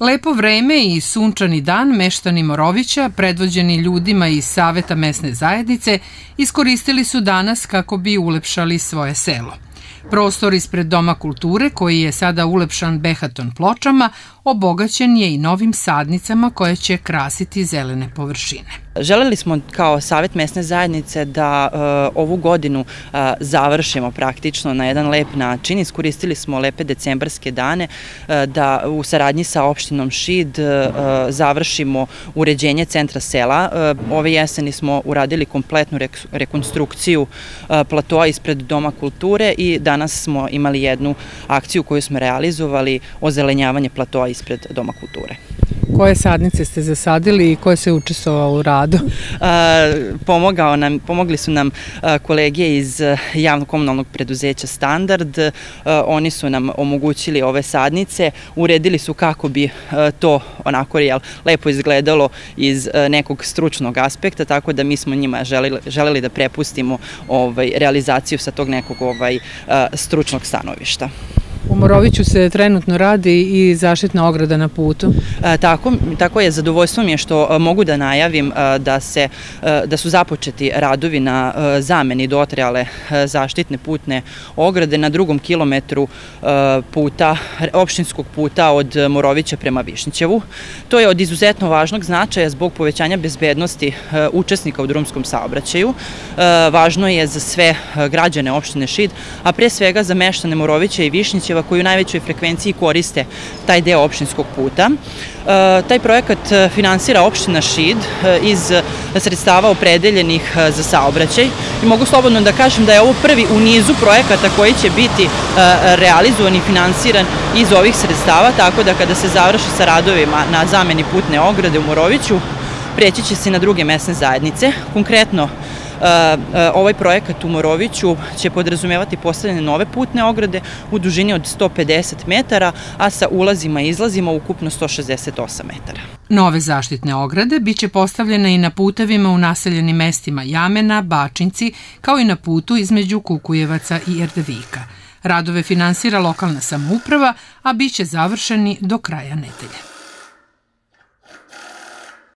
Lepo vreme i sunčani dan meštani Morovića, predvođeni ljudima iz Saveta mesne zajednice, iskoristili su danas kako bi ulepšali svoje selo. Prostor ispred Doma kulture, koji je sada ulepšan behaton pločama, obogaćen je i novim sadnicama koje će krasiti zelene površine. Želeli smo kao Savet mesne zajednice da uh, ovu godinu uh, završimo praktično na jedan lep način. Iskoristili smo lepe decembarske dane uh, da u saradnji sa opštinom Šid završimo uređenje centra sela. Ove jeseni smo uradili kompletnu rekonstrukciju platoa ispred Doma kulture i danas smo imali jednu akciju koju smo realizovali o zelenjavanje platoa ispred Doma kulture. Koje sadnice ste zasadili i koje se učestvovao u radu? pomogao nam, pomogli su nam kolege iz javno komunalnog preduzeća Standard. Oni su nam omogućili ove sadnice, uredili su kako bi to onako jel, lepo izgledalo iz nekog stručnog aspekta, tako da mi smo njima želeli, želeli da prepustimo ovaj, realizaciju sa tog nekog ovaj, stručnog stanovišta. U Moroviću se trenutno radi i zaštitna ograda na putu. E, tako, tako je, zadovoljstvo mi je što e, mogu da najavim e, da, se, da su započeti radovi na zameni dotrejale zaštitne putne ograde na drugom kilometru puta, opštinskog puta od Morovića prema Višnjićevu. To je od izuzetno važnog značaja zbog povećanja bezbednosti učesnika u drumskom saobraćaju. Važno je za sve građane opštine Šid, a pre svega za meštane Morovića i Višnjićeva koji u najvećoj frekvenciji koriste taj deo opštinskog puta. E, taj projekat e, finansira opština Šid e, iz sredstava opredeljenih za saobraćaj i mogu slobodno da kažem da je ovo prvi u nizu projekata koji će biti realizovan i finansiran iz ovih sredstava, tako da kada se završi sa radovima na zameni putne ograde u Moroviću, preći će se na druge mesne zajednice. Konkretno, Ovaj projekat u Moroviću će podrazumevati postavljanje nove putne ograde u dužini od 150 metara, a sa ulazima i izlazima ukupno 168 metara. Nove zaštitne ograde biće postavljene i na putevima u naseljenim mestima Jamena, Bačinci, kao i na putu između Kukujevaca i Erdevika. Radove finansira lokalna samouprava, a biće završeni do kraja nedelje.